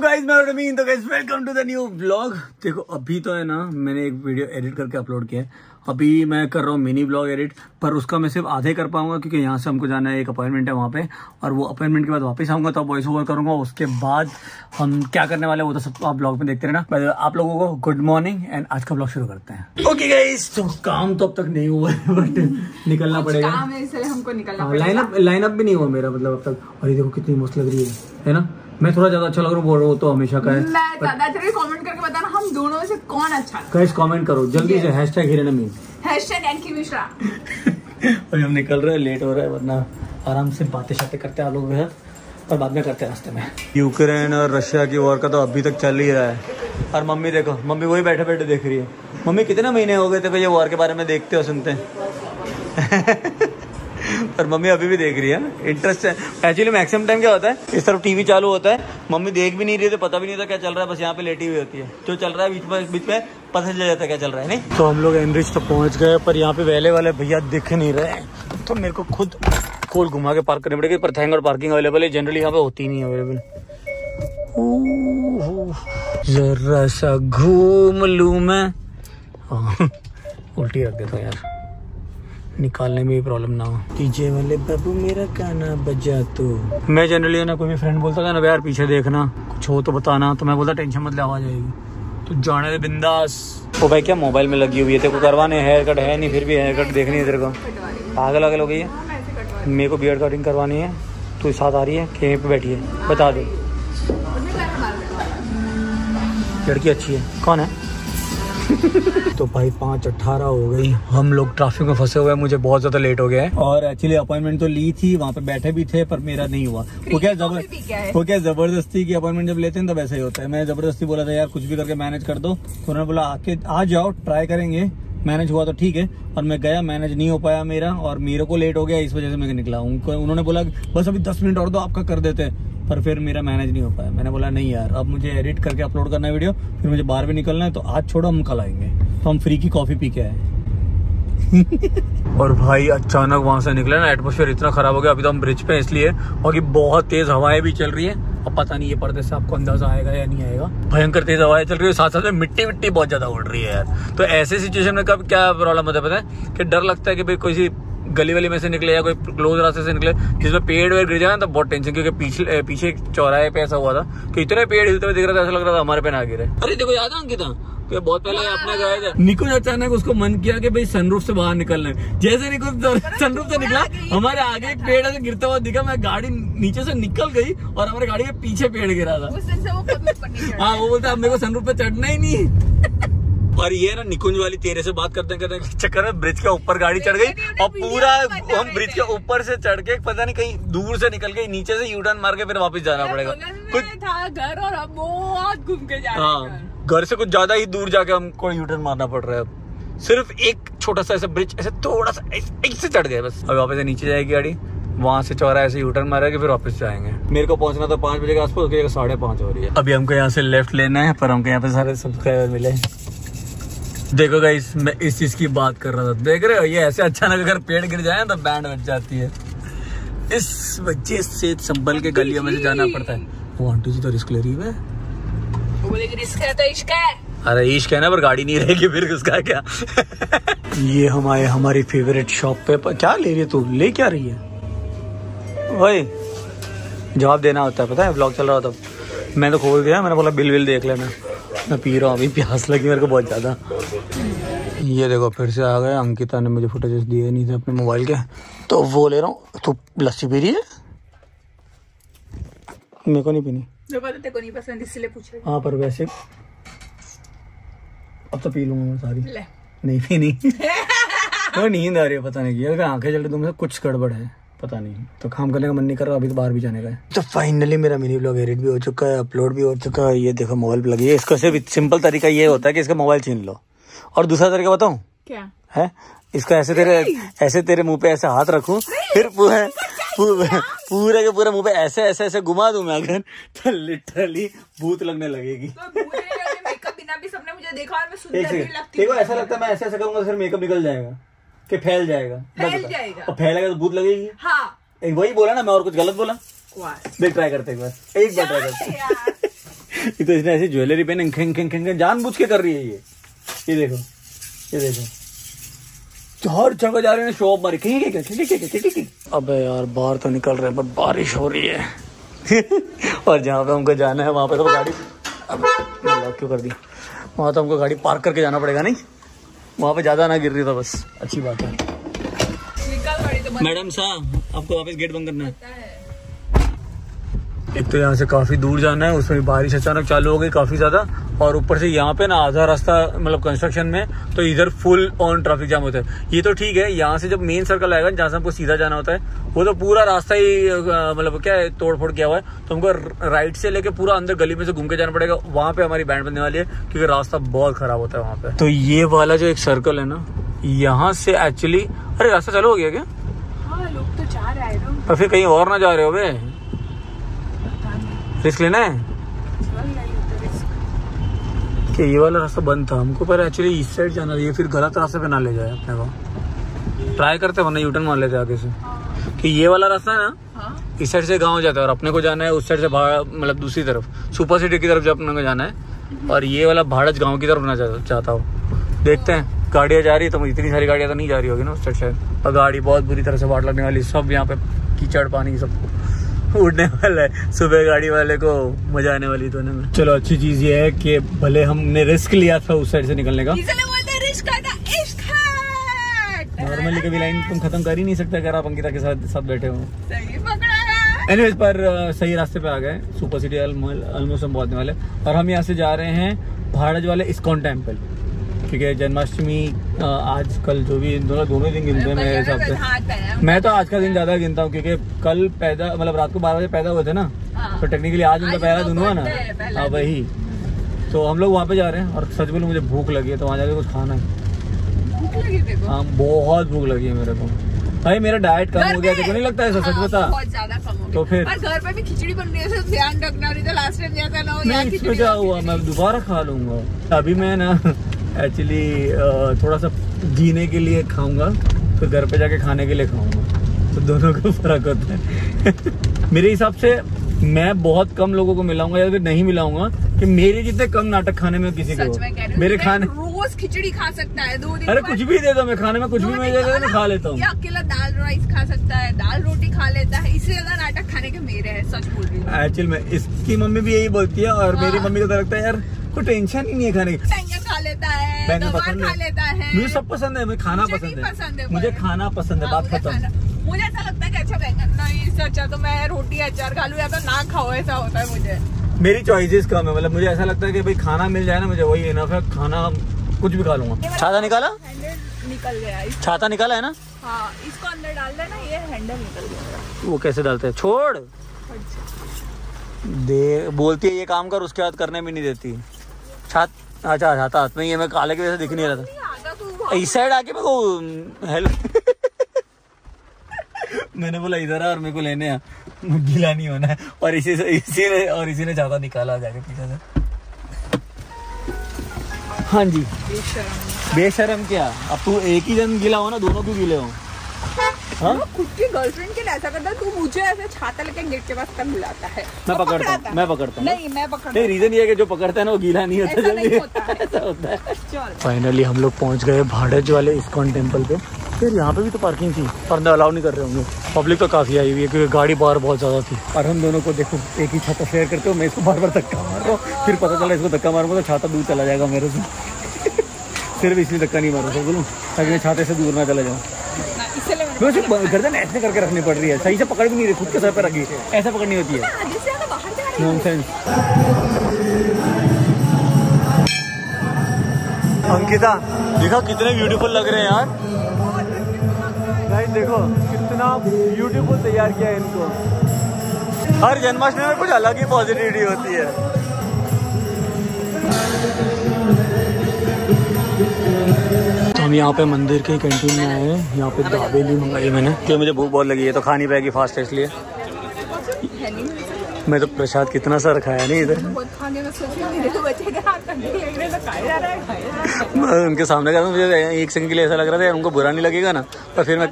Guys मैं रमीन तो guys welcome to the new vlog देखो अभी तो है ना मैंने एक वीडियो एडिट करके अपलोड किया है। अभी मैं कर रहा हूँ मिनी ब्लॉग एडिट पर उसका मैं सिर्फ़ आधे कर पाऊँगा क्योंकि यहाँ से हमको जाना है एक अपॉइंटमेंट है वहाँ पे। और वो अपॉइंटमेंट के बाद वापस आऊँगा तब वॉइस ओवर करूँगा। उसके बाद हम क्या करने वाले वो तो सब आप ब्लॉग में देखते रहना। आप लोगों को गुड मॉर्निंग एंड आज का ब्लॉग शुरू करते हैं। ओके गाइस तो काम तो अब तक नहीं हुआ है बट निकलना पड़ेगा। हमको निकलना हाँ लाइनअप लाइनअप भी नहीं हुआ मेरा मतलब अब तक। और ये देखो कितनी मस्त लग रही है है ना? मैं थोड़ा ज़्यादा अच्छा लग रहा हूँ बोल रहा हूँ तो हमेशा का है। मैं ज़्यादा अच्छा कमेंट करके बताना हम दोनों से कौन अच्छा गाइस कमेंट करो। जल्दी से हैशटैग हिरन अमीन हैशटैग एनकी मिश्रा अभी हम निकल रहे हैं लेट हो रहा है वरना आराम से बातें शातें करते हैं आप लोगों और बाद में करते हैं रास्ते में। यूक्रेन और रशिया की वॉर का तो अभी तक चल ही रहा है। और मम्मी देखो मम्मी वही बैठे बैठे देख रही है। मम्मी कितने महीने हो गए थे ये वॉर के बारे में देखते हो सुनते हैं? पर मम्मी अभी भी देख रही है इंटरेस्ट है। एक्चुअली मैक्सिमम टाइम क्या होता है? इस तरफ़ टीवी चालू होता है। मम्मी देख भी नहीं रही तो पता भी नहीं था क्या चल रहा है। बस यहाँ पे लेटी हुई होती है। जो चल रहा है, बीच में बीच में पता चल जाता है क्या चल रहा है, नहीं? तो हम लोग एनरिच तो पहुँच गए, पर यहाँ पे वेले वाले भैया दिख नहीं रहे तो मेरे को खुद खोल घुमा के पार्क करनी पड़ेगी। पर थैंक और पार्किंग अवेलेबल है। जनरली यहाँ पे होती नहीं अवेलेबल जरा सा घूम लू मैं। उल्टी रख देता यार। निकालने में भी प्रॉब्लम ना हो। पीछे वाले बाबू मेरा गाना बजा तू मैं जनरली ना कोई भी फ्रेंड बोलता था ना यार पीछे देखना कुछ हो तो बताना। तो मैं बोलता टेंशन मत ले आवाज़ आएगी। तो जाने दे बिंदास। ओ भाई क्या मोबाइल में लगी हुई है? तेरे को करवाने हेयर कट है नहीं फिर भी हेयर कट देखनी है तेरे को। पागल आगल हो गई है? मेरे को बियर्ड कटिंग करवानी है। तू साथ आ रही है कि यहीं पे बैठी है। बता दे। लड़की अच्छी है। कौन है? तो भाई पाँच अट्ठारह हो गई। हम लोग ट्रैफ़िक में फंसे हुए हैं मुझे बहुत ज़्यादा लेट हो गया है। और एक्चुअली अपॉइंटमेंट तो ली थी वहाँ पे बैठे भी थे पर मेरा नहीं हुआ। वो क्या जबर वो क्या ज़बरदस्ती की अपॉइंटमेंट जब लेते हैं तब ऐसा ही होता है। मैं ज़बरदस्ती बोला था यार कुछ भी करके मैनेज कर दो। तो उन्होंने बोला आके आ जाओ ट्राई करेंगे। मैनेज हुआ तो ठीक है और मैं गया मैनेज नहीं हो पाया मेरा और मेरे को लेट हो गया इस वजह से मैं निकला उनको उन्होंने बोला बस अभी दस मिनट और दो आपका कर देते हैं। पर फिर मेरा मैनेज नहीं हो पाया। मैंने बोला, नहीं यार, अब मुझे एडिट करके अपलोड करना है वीडियो फिर मुझे बाहर भी निकलना है तो आज छोड़ो, हम कल आएँगे। तो हम फ्री की कॉफ़ी पी के आए। और भाई, अचानक वहाँ से निकले ना एटमोसफेयर इतना खराब हो गया, अभी तो हम ब्रिज पे इसलिए, और बहुत तेज हवाएँ भी चल रही है। अब पता नहीं ये पर्दे से आपको अंदाज़ा आएगा या नहीं आएगा। भयंकर तेज हवाएँ चल रही है साथ साथ में मिट्टी मिट्टी बहुत ज़्यादा उड़ रही है यार। तो ऐसे सिचुएशन में कब क्या प्रॉब्लम होता है पता है? कि डर लगता है कि भाई कोई गली वली में से निकले या कोई क्लोज रास्ते से निकले जिसमें पेड़ वेड़ गिर जाए तो बहुत टेंशन क्योंकि पीछे पीछे चौराहे पे ऐसा हुआ था कि इतने पेड़ हिलते हुए दिख रहा था ऐसा लग रहा था हमारे पे ना गिरे। अरे देखो याद है अंकिता तो? बहुत पहले अपने गए थे। निकुंज अचानक उसको मन किया कि भाई सनरूफ से बाहर निकलना है। जैसे निकुंज सनरूफ से निकला हमारे आगे एक पेड़ ऐसे गिरता हुआ दिखा मैं गाड़ी नीचे से निकल गई और हमारे गाड़ी के पीछे पेड़ गिरा था। हाँ वो बोलता मेरे को सनरूफ पे चढ़ना ही नहीं। और ये ना निकुंज वाली तेरे से बात करते करते चक्कर में ब्रिज के ऊपर गाड़ी चढ़ गई और पूरा हम ब्रिज के ऊपर से चढ़ के पता नहीं कहीं दूर से निकल गई नीचे से यूटर्न मार के फिर वापस जाना पड़ेगा। कुछ था घर और अब बहुत घूम के जा हाँ घर से कुछ ज़्यादा ही दूर जाके हमको यूटर्न मारना पड़ रहा है अब। सिर्फ़ एक छोटा सा ऐसा ब्रिज ऐसे थोड़ा सा ऐसे चढ़ गए बस। अभी वापस से नीचे जाएगी गाड़ी वहाँ से चौरा ऐसे यूटर्न मारेगी फिर वापस जाएँगे। मेरे को पहुँचना था पाँच बजे के आसपास उसकी जगह साढ़े पाँच हो रही है। अभी हमको यहाँ से लेफ़्ट लेना है पर हमको यहाँ पे सारे सब्सक्राइबर मिले देखो गाइस मैं इस चीज़ की बात कर रहा था। देख रहे हो ये ऐसे अचानक अगर पेड़ गिर जाए तो बैंड बच जाती है। इस वजह से संभल के गलियों में से जाना पड़ता है। वो आंटी जी तो रिस्क ले रही है। रिस्क है तो अरे इश्क है ना पर गाड़ी नहीं रहेगी फिर उसका क्या? ये हम आए हमारी फेवरेट शॉप पे। पर क्या ले रही है तू? ले क्या रही है? भाई जवाब देना होता है पता है? ब्लॉग चल रहा था मैं तो खोल दिया मैंने बोला बिल बिल देख लेना। मैं पी रहा हूँ अभी प्यास लगी मेरे को बहुत ज़्यादा। ये देखो फिर से आ गए अंकिता ने मुझे फुटेजेस दिए नहीं थे अपने मोबाइल के। तो वो ले रहा हूँ तो लस्सी पी रही है? मेरे को नहीं पीनी। को नहीं पसंद इसलिए पूछ हाँ। पर वैसे अब तो पी लूँगा मैं सारी। नहीं पीनी। तो नींद आ रही है पता नहीं की अगर आँखें चल रही तो कुछ गड़बड़ है। पता नहीं। तो काम करने का मन नहीं कर रहा अभी तो बाहर भी जाने का है। तो फाइनली मेरा मिनी ब्लॉग एडिट भी हो चुका है अपलोड भी हो चुका है। ये देखो मोबाइल पे लगी है। इसका सिर्फ़ सिंपल तरीका ये होता है कि इसका मोबाइल छीन लो। और दूसरा तरीका बताऊँ? क्या? है? इसका ऐसे तेरे ऐसे तेरे मुँह पे ऐसे हाथ रखूँ फिर पूरे पूरे के पूरे मुँह पे ऐसे ऐसे ऐसे घुमा दूँ मैं अगर तो लिटरली भूत लगने लगेगी। देखो ऐसा लगता है मैं ऐसे ऐसे करूँगा तो फिर मेकअप निकल जाएगा। कि फैल जाएगा। फैल जाएगा। और फैलेगा तो भूत लगेगी। हाँ। एक वही बोला ना मैं और कुछ गलत बोला? देख ट्राई करते एक बार। एक बार ट्राई करते। ये तो इसने ऐसी ज्वेलरी पहने खिंग खिंग खिंग जान बुझ के कर रही है ये। ये देखो। ये देखो। हर जगह जा रहे हैं शॉप मारी। अबे यार बाहर तो निकल रहे हैं पर बारिश हो रही है। और जहाँ पे हमको जाना है वहाँ पे तो गाड़ी अब लॉक क्यों कर दी? वहाँ तो हमको गाड़ी पार्क करके जाना पड़ेगा नहीं? वहाँ पे ज़्यादा ना गिर रही था बस। अच्छी बात है। तो मैडम साहब आपको वापस गेट बंद करना है। एक तो यहाँ से काफ़ी दूर जाना है उसमें बारिश अचानक चालू हो गई काफ़ी ज़्यादा। और ऊपर से यहाँ पे ना आधा रास्ता मतलब कंस्ट्रक्शन में तो इधर फुल ऑन ट्रैफ़िक जाम होता है। ये तो ठीक है यहाँ से जब मेन सर्कल आएगा जहाँ से हमको सीधा जाना होता है वो तो पूरा रास्ता ही मतलब क्या है तोड़ फोड़ किया हुआ है। तो हमको राइट से लेके पूरा अंदर गली में से घूम के जाना पड़ेगा। वहाँ पे हमारी बैंड बनने वाली है क्योंकि रास्ता बहुत खराब होता है वहाँ पे। तो ये वाला जो एक सर्कल है ना यहाँ से एक्चुअली अरे रास्ता चालू हो गया क्या? हाँ लोग तो जा रहे हैं फिर कहीं और ना जा रहे हो बे। रिस्क लेना है चल रही है तो रिस्क कि ये वाला रास्ता बंद था। हमको पर एक्चुअली इस साइड जाना ये फिर गलत रास्ते पे ना ले जाए अपने को। ट्राई करते वरना यूटर्न मार लेते आगे से। कि ये वाला रास्ता है ना हाँ। इस साइड से गाँव जाता है और अपने को जाना है उस साइड से मतलब दूसरी तरफ़। सुपर सिटी की तरफ़ जब अपने को जाना है और ये वाला भाड़ज गाँव की तरफ़ ना जाता हो। देखते हैं गाड़ियाँ जा रही है तो इतनी सारी गाड़ियाँ तो नहीं जा रही होगी ना उस साइड शायद और गाड़ी बहुत बुरी तरह से बाट लगने वाली सब यहाँ पे कीचड़ पानी सब। उड़ने वाला है। सुबह गाड़ी वाले को मज़ा आने वाली तो ना चलो अच्छी चीज़ ये है कि भले हमने रिस्क लिया था उस साइड से निकलने का। इसलिए बोलते हैं रिस्क का इश्क है। नॉर्मली कभी लाइन तुम खत्म कर ही नहीं सकते अगर आप अंकिता के साथ साथ बैठे हो। सही पकड़ा एनीवेज पर सही रास्ते पे आ गए। सुपर सिटी ऑलमोस्ट हम पहुँचने वाले। और हम यहाँ से जा रहे हैं भारत वाले इस्कॉन टेंपल ठीक है जन्माष्टमी आज कल जो भी इन दोनों दोनों दिन गिनते हैं मेरे हिसाब से। मैं तो आज का दिन ज़्यादा गिनता हूँ क्योंकि कल पैदा मतलब रात को बारह बजे पैदा हुए थे ना हाँ। तो टेक्निकली आज उनका पहला दिन हुआ ना। है, हाँ वही। तो हम लोग वहाँ पे जा रहे हैं और सच बोलूँ मुझे भूख लगी है तो वहाँ जाके कुछ खाना है। हाँ बहुत भूख लगी है मेरे को। भाई मेरा डाइट कम हो गया नहीं लगता है सच हाँ, बता? हो तो फिर? घर पे भी खिचड़ी बन रही है तो ध्यान रखना नहीं तो लास्ट टाइम जैसा ना हो। दोबारा खा लूँगा। अभी मैं ना एक्चुअली थोड़ा सा जीने के लिए खाऊँगा फिर घर पे जाके खाने के लिए खाऊँगा। तो दोनों का फ़र्क होता है। मेरे हिसाब से मैं बहुत कम लोगों को मिलाऊँगा या फिर नहीं मिलाऊँगा कि मेरे जितने कम नाटक खाने में किसी को। मेरे खाने रोज खिचड़ी खा सकता है दो दिन अरे कुछ भी दे दो मैं खाने में कुछ भी मैं दे मैं खा लेता हूँ। अकेला दाल राइस खा सकता है दाल रोटी खा लेता है इससे ज़्यादा नाटक खाने के मेरे है सच बोल रही हूँ। एक्चुअल में इसकी मम्मी भी यही बोलती है और मेरी हाँ। मम्मी को तो लगता है यार कोई टेंशन ही नहीं है खाने की। खा लेता है पसंद खा लेता है। मुझे सब पसंद है मुझे खाना मुझे पसंद है। मुझे खाना पसंद है हाँ, बात मुझे खत्म। मुझे ऐसा लगता है कि अच्छा बैंगन नहीं इससे अच्छा तो मैं रोटी अचार खा लूँ या तो ना खाओ ऐसा होता है मुझे। मेरी चॉइसेस कम है मतलब मुझे ऐसा लगता है कि भाई खाना मिल जाए ना मुझे वही इनफ है खाना कुछ भी खा लूँगा। छाता निकाला? निकल गया छाता निकाला है ना? हाँ इसको अंदर डाल देना ये हैंडल निकल गया। वो कैसे डालते हैं? छोड़! दे बोलती है ये काम कर उसके बाद करने भी नहीं देती। छात अच्छा छाता हाथ में ही मैं काले की वजह से दिख नहीं रहा था। तू इस साइड आके मेरे को हेल्प मैंने बोला इधर और मेरे को लेने आ। गीला नहीं होना है। और इसी से इसी ने और इसी ने चाहता निकाला जाके पीछे से। हाँ जी। बेशरम। बेशरम क्या? अब तू एक ही जन गीला हो ना दोनों क्यों गीले हो हाँ? खुद की गर्लफ्रेंड के लिए ऐसा करता तू मुझे ऐसे छाता लेके गेट के पास तक बुलाता है। मैं पकड़ता हूँ मैं पकड़ता हूँ। नहीं मैं पकड़ नहीं रीजन ये है कि जो पकड़ता है ना वो गीला नहीं होता ऐसा नहीं जल्दी होता है। ऐसा होता है। फाइनली हम लोग पहुँच गए भाड़ज वाले इस्कॉन टेंपल पे। फिर यहाँ पे भी तो पार्किंग थी पर अलाउ नहीं कर रहे होंगे। पब्लिक तो काफ़ी आई हुई है क्योंकि गाड़ी बाहर बहुत ज़्यादा थी। और हम दोनों को देखो एक ही छाता शेयर करते हो मैं इसको बार बार धक्का मार रहा हूँ। फिर पता चला इसको धक्का मारूँगा तो छाता दूर चला जाएगा मेरे से। सिर्फ़ इसलिए धक्का नहीं मारा सर बोलूँ ताकि मैं छाते से दूर ना चला जाऊँ। मैं उसे गर्दन ऐसे करके रखनी पड़ रही है? सही से पकड़ भी नहीं रही खुद के सर पे रखी। ऐसा पकड़नी होती है। हूँ। नॉनसेंस अंकिता देखो कितने ब्यूटीफुल लग रहे हैं यार। गाइस देखो कितना ब्यूटीफुल तैयार किया है इनको। हर जन्माष्टमी में कुछ अलग ही पॉजिटिविटी होती है। हम यहाँ पे मंदिर के कैंटीन में आए हैं। यहाँ पे दाबेली मंगाई मैंने। क्योंकि मुझे भूख बहुत लगी है तो खानी पाएगी फास्ट इसलिए है साथ। मैं तो प्रसाद कितना सा रखाया नहीं इधर? बहुत खाने में सोच रही हूँ, नहीं है, तो खाया जा रहा है खाया जा रहा है। मैं उनके सामने का मुझे एक सेकंड के लिए ऐसा लग रहा था यार उनको बुरा नहीं लगेगा ना? पर फिर मैं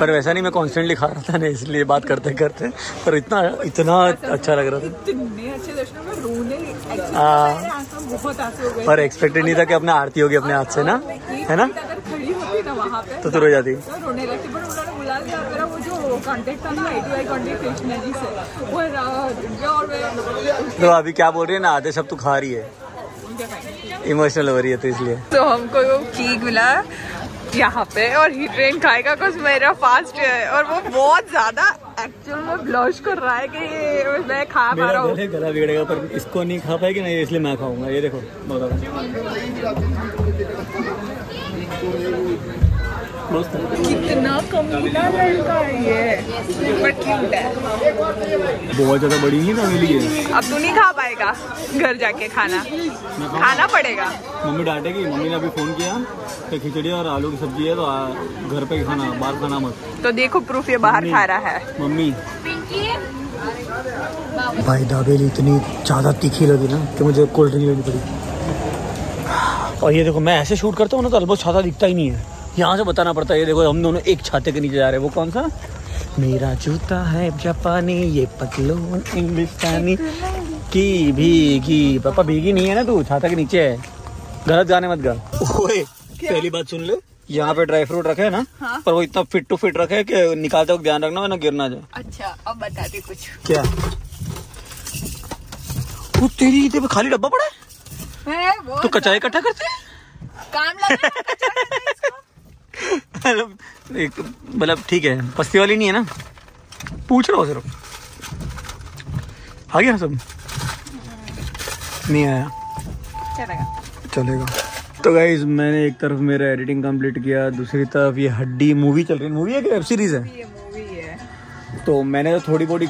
पर वैसा नहीं मैं कॉन्स्टेंटली खा रहा था ना इसलिए बात करते करते। पर इतना इतना अच्छा लग रहा था। अच्छे हाँ। हो पर एक्सपेक्टेड नहीं था कि अपने आरती होगी अपने हाथ से ना? है ना? अगर ना वहाँ पे। तो तू रो जाती तो रोने लगती पर उन्होंने बुला लिया। मेरा वो जो कांटेक्ट था ना I T I contact Krishna ji से वो और मैं तो अभी क्या बोल रही है ना आधे सब तू खा रही है। इमोशनल हो रही है तो इसलिए। तो हमको वो केक मिला यहाँ पे और ही ट्रेन खाएगा कुछ मेरा फास्ट है। और वो बहुत ज़्यादा एक्चुअल में ब्लश कर रहा है कि मैं खा पा रहा हूँ। गला बिगड़ेगा पर इसको नहीं खा पाएगी ना इसलिए मैं खाऊँगा। ये देखो मस्त है। कितना कमीना लड़का है ये। पर क्यूट है। बहुत ज़्यादा बड़ी नहीं ना मिली है। अब तू नहीं खा पाएगा घर जाके खाना। खाना पड़ेगा। मम्मी डांटेगी मम्मी ने अभी फ़ोन किया कि खिचड़ी और आलू की सब्ज़ी है तो आ, घर पे खाना बाहर खाना मत। तो देखो प्रूफ ये बाहर खा रहा है। मम्मी। भाई दाबेली इतनी ज़्यादा तीखी लगी ना कि मुझे कोल्ड ड्रिंक लेनी पड़ी। और ये देखो मैं ऐसे शूट करता हूँ ना तो ऑलमोस्ट छाता दिखता ही नहीं है। यहाँ से बताना पड़ता है ये देखो हम दोनों एक छाते के नीचे जा रहे हैं। वो कौन सा? मेरा जूता है जापानी ये पतलून इंग्लिस्तानी की भीगी? पापा भीगी नहीं है ना तू? छाता के नीचे है। गलत गाने मत गा ओए पहली बात सुन ले। यहाँ पे ड्राई फ्रूट रखे है ना हाँ। पर वो इतना फिट टू फिट रखे है कि निकालते वक्त ध्यान रखना वरना गिरना जाए। अच्छा अब बता दे कुछ। क्या? वो तेरी इतने पे खाली डब्बा पड़ा है? वो तो कचाई इकट्ठा करते काम लगा है, कचरा करना है इसको। मतलब मतलब ठीक है पस्ती वाली नहीं है ना? पूछ रहा हूँ सिर्फ़। आ गया सब? नहीं आया। चलेगा। चलेगा। तो गाइज़ मैंने एक तरफ़ मेरा एडिटिंग कंप्लीट किया दूसरी तरफ़ ये हड्डी मूवी चल रही है। मूवी है कि वेब सीरीज़ है? है। तो मैंने तो थोड़ी बहुत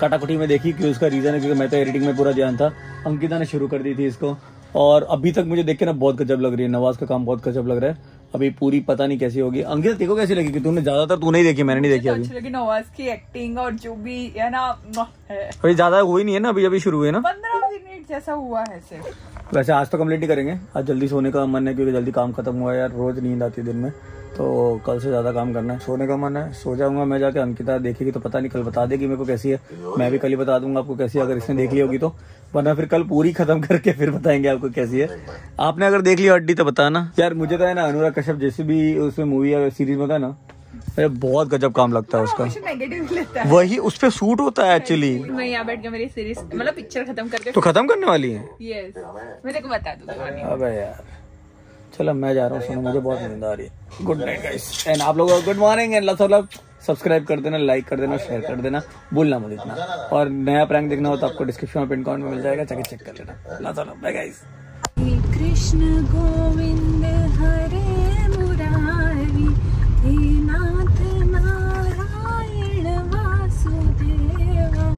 कटाकुटी में देखी कि उसका रीजन है क्योंकि मैं तो एडिटिंग में पूरा ध्यान था। अंकिता ने शुरू कर दी थी इसको। और अभी तक मुझे देख के ना बहुत गजब लग रही है। नवाज़ का काम बहुत गजब लग रहा है। अभी पूरी पता नहीं कैसी होगी। अंकिता देखो कैसी लगी? कि तूने ज़्यादातर तू नहीं देखी मैंने नहीं देखी तो अभी। अच्छी लगी नवाज़ की एक्टिंग और जो भी है ना अभी ज़्यादा हुई नहीं है ना अभी अभी शुरू हुई ना? पंद्रह मिनट जैसा हुआ है सिर्फ़। वैसे आज तो कंप्लीट नहीं करेंगे। आज जल्दी सोने का मन है क्योंकि जल्दी काम खत्म हुआ है यार रोज नींद आती है दिन में। तो कल से ज़्यादा काम करना है। सोने का मन है सो जाऊँगा मैं जाके। अंकिता देखेगी तो पता नहीं कल बता देगी मेरे को कैसी है। मैं भी कल ही बता दूँगा आपको कैसी है अगर इसने देख ली होगी तो। वरना फिर कल पूरी खत्म करके फिर बताएँगे आपको कैसी है। आपने अगर देख लिया अड्डी तो बताना यार मुझे तो है ना अनुराग कश्यप जैसे भी उसमें मूवी या सीरीज़ में होता है ना अरे बहुत गजब काम लगता है उसका। है। वही उस पर सूट होता है एक्चुअली मैं यहाँ बैठ के मेरी सीरीज़ मतलब पिक्चर खत्म करके तो खत्म करने वाली है? यस मैं तेरे को बता दूँगी अबे यार। चलो मैं जा रहा हूँ मुझे बहुत नींद आ रही है। गुड नाइट गाइस एंड आप लोगों को गुड मॉर्निंग एंड मतलब सब्सक्राइब कर देना लाइक कर देना शेयर कर देना बोलना मुझे इतना। और नया प्रैंक देखना हो तो आपको डिस्क्रिप्शन में पिन में मिल जाएगा चेक चेक कर लेना। बाय कृष्ण गोविंद